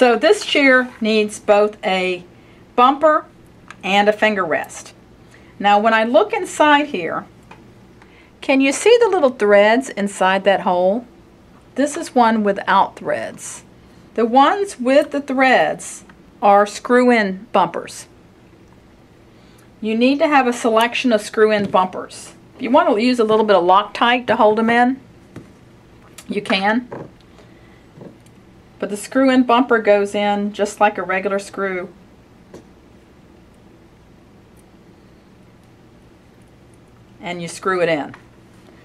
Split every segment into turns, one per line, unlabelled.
So this shear needs both a bumper and a finger rest. Now when I look inside here, can you see the little threads inside that hole? This is one without threads. The ones with the threads are screw-in bumpers. You need to have a selection of screw-in bumpers. If you want to use a little bit of Loctite to hold them in, you can. But the screw-in bumper goes in just like a regular screw. And you screw it in.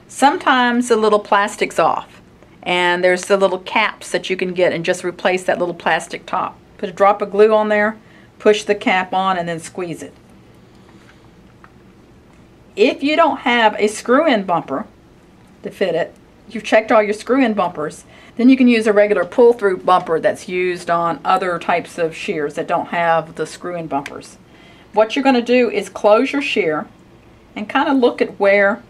Sometimes the little plastic's off and there's the little caps that you can get and just replace that little plastic top. Put a drop of glue on there, push the cap on and then squeeze it. If you don't have a screw-in bumper to fit it, you've checked all your screw-in bumpers, then you can use a regular pull-through bumper that's used on other types of shears that don't have the screw-in bumpers. What you're going to do is close your shear and kind of look at where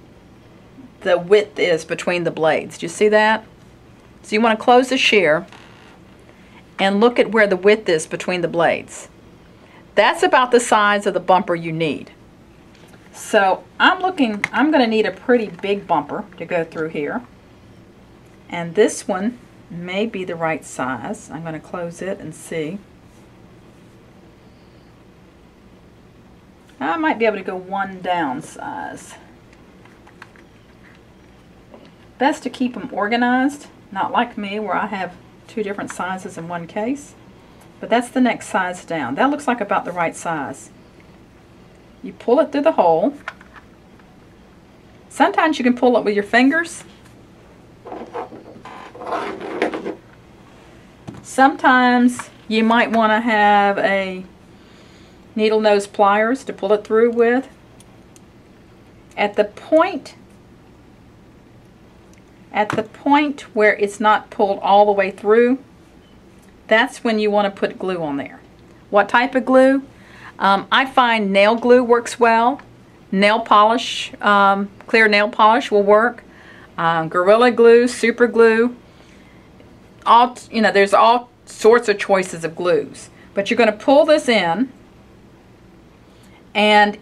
the width is between the blades. Do you see that? So you want to close the shear and look at where the width is between the blades. That's about the size of the bumper you need. So I'm looking, I'm going to need a pretty big bumper to go through here. And this one may be the right size. I'm going to close it and see. I might be able to go one down size. Best to keep them organized. Not like me where I have two different sizes in one case. But that's the next size down. That looks like about the right size. You pull it through the hole. Sometimes you can pull it with your fingers. Sometimes you might want to have a needle nose pliers to pull it through with. At the point at the point where it's not pulled all the way through, that's when you want to put glue on there. What type of glue? Um, I find nail glue works well. Nail polish, um, clear nail polish will work. Um, Gorilla Glue, Super Glue. All, you know, there's all sorts of choices of glues. But you're going to pull this in. And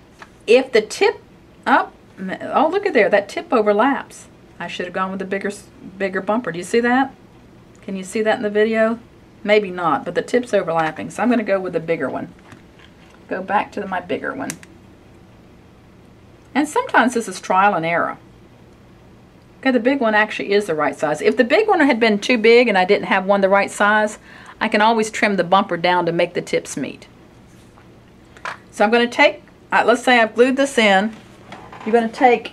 if the tip up, oh, look at there, that tip overlaps. I should have gone with the bigger, bigger bumper. Do you see that? Can you see that in the video? Maybe not, but the tip's overlapping. So I'm going to go with the bigger one. Go back to my bigger one. And sometimes this is trial and error. Okay, the big one actually is the right size. If the big one had been too big and I didn't have one the right size, I can always trim the bumper down to make the tips meet. So I'm going to take, uh, let's say I've glued this in. You're going to take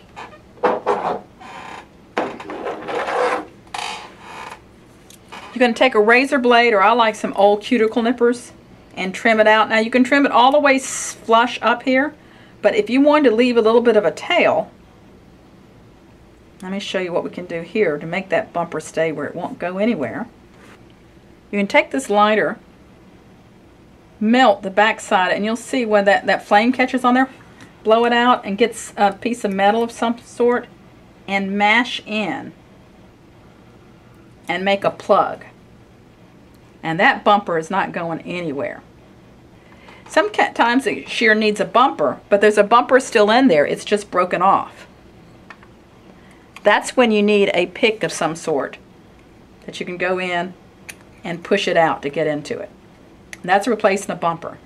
You're going to take a razor blade, or I like some old cuticle nippers, and trim it out. Now you can trim it all the way flush up here, but if you wanted to leave a little bit of a tail, let me show you what we can do here to make that bumper stay where it won't go anywhere. You can take this lighter, melt the back side, and you'll see when that, that flame catches on there. Blow it out and get a piece of metal of some sort and mash in and make a plug. And that bumper is not going anywhere. Sometimes the shear needs a bumper, but there's a bumper still in there. It's just broken off. That's when you need a pick of some sort that you can go in and push it out to get into it. And that's replacing a bumper.